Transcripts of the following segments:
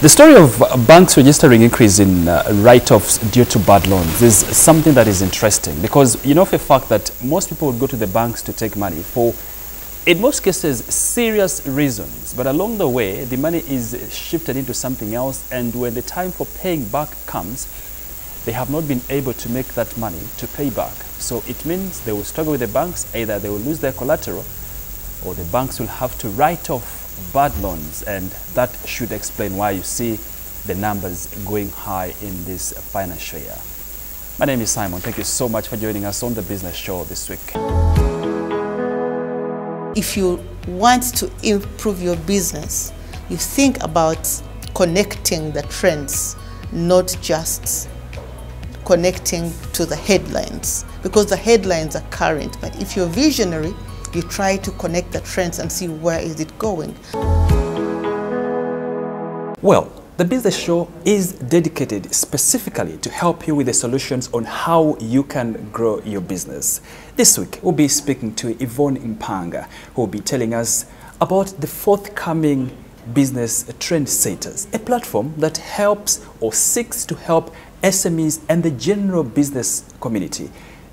The story of banks registering increase in uh, write-offs due to bad loans is something that is interesting because you know for a fact that most people would go to the banks to take money for, in most cases, serious reasons. But along the way, the money is shifted into something else and when the time for paying back comes, they have not been able to make that money to pay back. So it means they will struggle with the banks, either they will lose their collateral or the banks will have to write off bad loans and that should explain why you see the numbers going high in this financial year. My name is Simon. Thank you so much for joining us on the Business Show this week. If you want to improve your business, you think about connecting the trends, not just connecting to the headlines, because the headlines are current. But if you're visionary, you try to connect the trends and see where is it going. Well, the Business Show is dedicated specifically to help you with the solutions on how you can grow your business. This week, we'll be speaking to Yvonne Impanga, who will be telling us about the forthcoming Business Trendsetters, a platform that helps or seeks to help SMEs and the general business community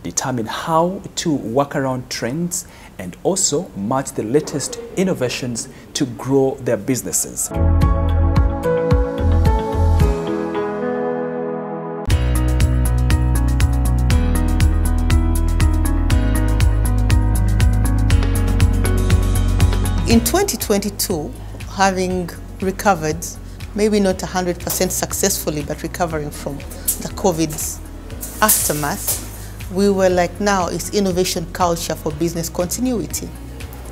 determine how to work around trends and also match the latest innovations to grow their businesses. In 2022, having recovered, maybe not 100% successfully, but recovering from the COVID aftermath, we were like, now it's innovation culture for business continuity.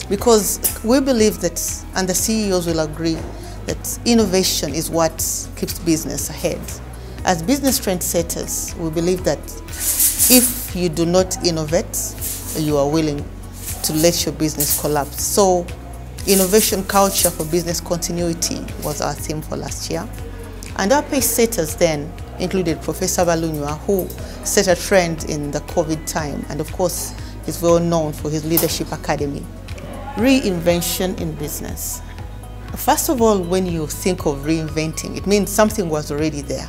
Because we believe that, and the CEOs will agree, that innovation is what keeps business ahead. As business trendsetters, we believe that if you do not innovate, you are willing to let your business collapse. So innovation culture for business continuity was our theme for last year. And our pace setters then included Professor Balunywa, who set a trend in the COVID time, and of course, is well known for his Leadership Academy. Reinvention in business. First of all, when you think of reinventing, it means something was already there.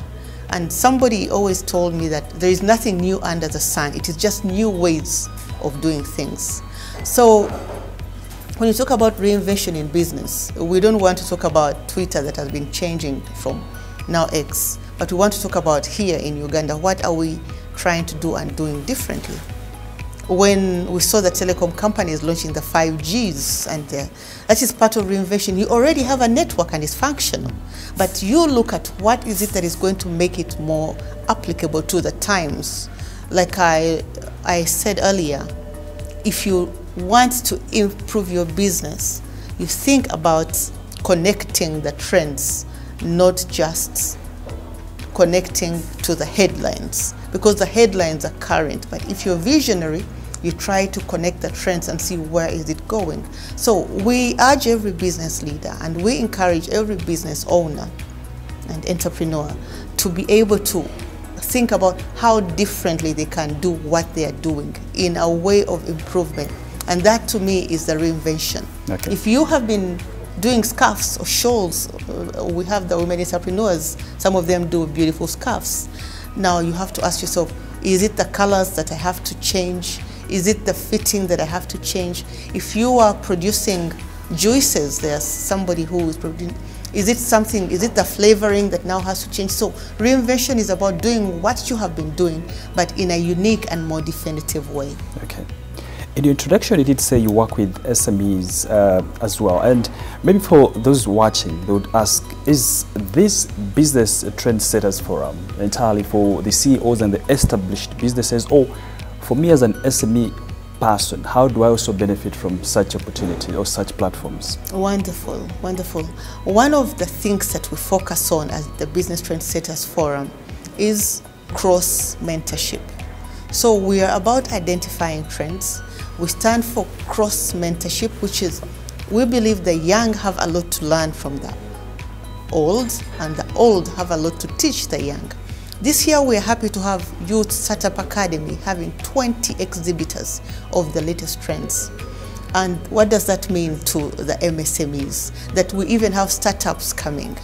And somebody always told me that there is nothing new under the sun. It is just new ways of doing things. So when you talk about reinvention in business, we don't want to talk about Twitter that has been changing from now X, but we want to talk about here in Uganda, what are we trying to do and doing differently? When we saw the telecom companies launching the 5Gs, and that is part of reinvention, you already have a network and it's functional. But you look at what is it that is going to make it more applicable to the times. Like I, I said earlier, if you want to improve your business, you think about connecting the trends, not just connecting to the headlines because the headlines are current. But if you're visionary, you try to connect the trends and see where is it going. So we urge every business leader and we encourage every business owner and entrepreneur to be able to think about how differently they can do what they are doing in a way of improvement. And that to me is the reinvention. Okay. If you have been doing scarves or shawls. Uh, we have the women entrepreneurs. Some of them do beautiful scarves. Now you have to ask yourself, is it the colors that I have to change? Is it the fitting that I have to change? If you are producing juices, there's somebody who is producing, is it something, is it the flavoring that now has to change? So reinvention is about doing what you have been doing, but in a unique and more definitive way. Okay. In your introduction, you did say you work with SMEs uh, as well. And maybe for those watching, they would ask, is this Business Trendsetters Forum entirely for the CEOs and the established businesses? Or for me as an SME person, how do I also benefit from such opportunity or such platforms? Wonderful, wonderful. One of the things that we focus on as the Business Trendsetters Forum is cross mentorship. So we are about identifying trends, we stand for cross mentorship, which is we believe the young have a lot to learn from the old, and the old have a lot to teach the young. This year, we are happy to have Youth Startup Academy having 20 exhibitors of the latest trends. And what does that mean to the MSMEs? That we even have startups coming.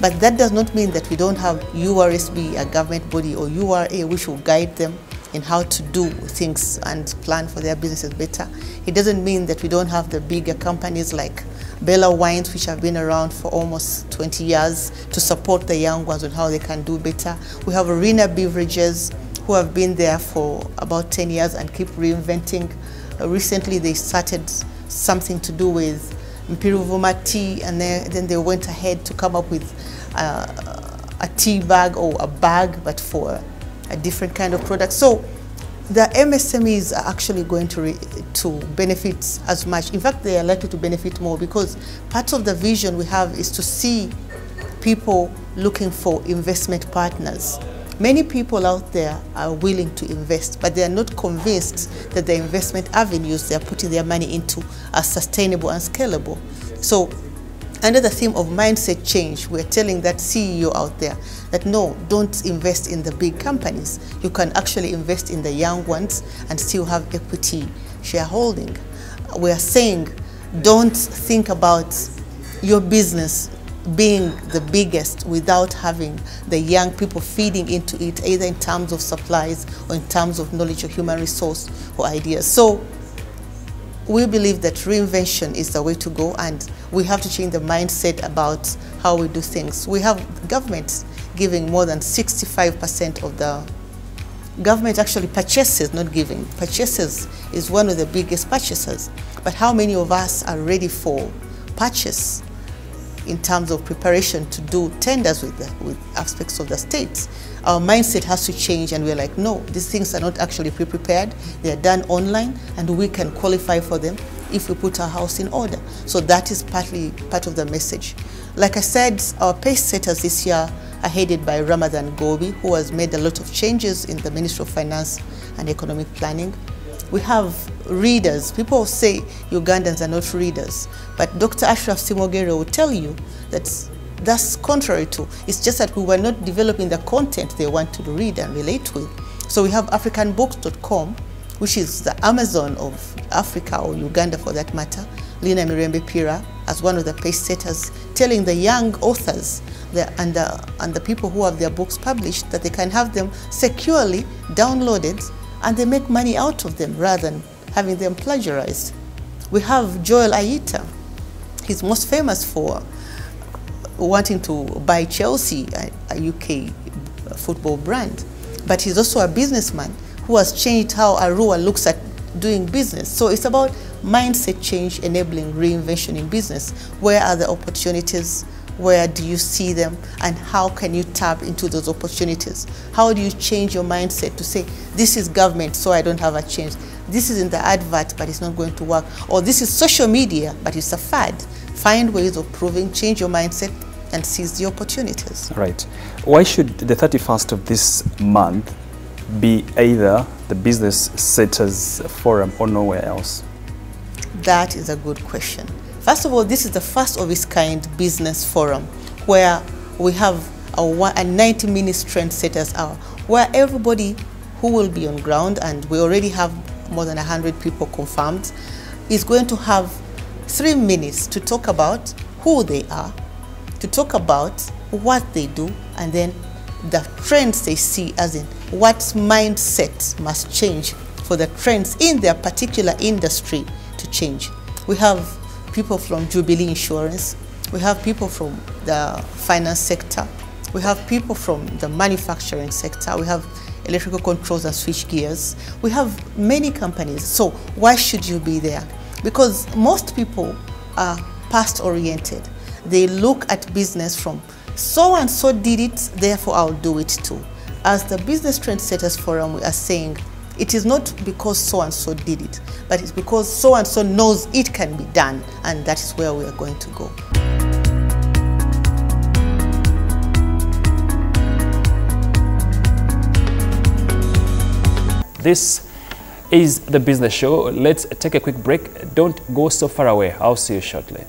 But that does not mean that we don't have URSB, a government body, or URA, which will guide them in how to do things and plan for their businesses better. It doesn't mean that we don't have the bigger companies like Bella Wines, which have been around for almost 20 years, to support the young ones on how they can do better. We have Arena Beverages, who have been there for about 10 years and keep reinventing. Recently, they started something to do with Mpiruvuma tea, and then, then they went ahead to come up with uh, a tea bag or a bag, but for a different kind of product. So the MSMEs are actually going to, to benefit as much. In fact, they are likely to benefit more because part of the vision we have is to see people looking for investment partners. Many people out there are willing to invest, but they are not convinced that the investment avenues they are putting their money into are sustainable and scalable. So under the theme of mindset change, we're telling that CEO out there that no, don't invest in the big companies. You can actually invest in the young ones and still have equity shareholding. We're saying don't think about your business being the biggest without having the young people feeding into it, either in terms of supplies or in terms of knowledge or human resource or ideas. So we believe that reinvention is the way to go and we have to change the mindset about how we do things. We have governments giving more than 65% of the government actually purchases, not giving. Purchases is one of the biggest purchasers. But how many of us are ready for purchase in terms of preparation to do tenders with, the, with aspects of the states? Our mindset has to change and we're like, no, these things are not actually pre-prepared. They are done online and we can qualify for them if we put our house in order. So that is partly part of the message. Like I said, our pace setters this year are headed by Ramathan Ggoobi, who has made a lot of changes in the Ministry of Finance and Economic Planning. We have readers. People say Ugandans are not readers, but Dr. Ashraf Ssemwogerere will tell you that that's contrary to. It's just that we were not developing the content they want to read and relate with. So we have africanbooks.com, which is the Amazon of Africa or Uganda for that matter, Lina Mirembe Pira as one of the pace setters, telling the young authors the, and, the, and the people who have their books published that they can have them securely downloaded and they make money out of them rather than having them plagiarized. We have Joel Aita. He's most famous for wanting to buy Chelsea, a, UK football brand. But he's also a businessman who has changed how Arua looks at doing business. So it's about mindset change enabling reinvention in business. Where are the opportunities? Where do you see them? And how can you tap into those opportunities? How do you change your mindset to say, this is government, so I don't have a change. This is in the advert, but it's not going to work. Or this is social media, but it's a fad. Find ways of proving, change your mindset, and seize the opportunities. Right. Why should the 31st of this month be either the Business Setters Forum or nowhere else? That is a good question. First of all, this is the first of its kind business forum where we have a, a 90 minute trend setters hour where everybody who will be on ground and we already have more than 100 people confirmed is going to have three minutes to talk about who they are, to talk about what they do, and then the trends they see as in what mindset must change for the trends in their particular industry to change. We have people from Jubilee Insurance, we have people from the finance sector, we have people from the manufacturing sector, we have electrical controls and switch gears. We have many companies, so why should you be there? Because most people are past oriented. They look at business from so and so did it, therefore I'll do it too. As the Business Trendsetters Forum, we are saying it is not because so and so did it, but it's because so and so knows it can be done, and that is where we are going to go. This is the business show. Let's take a quick break. Don't go so far away. I'll see you shortly.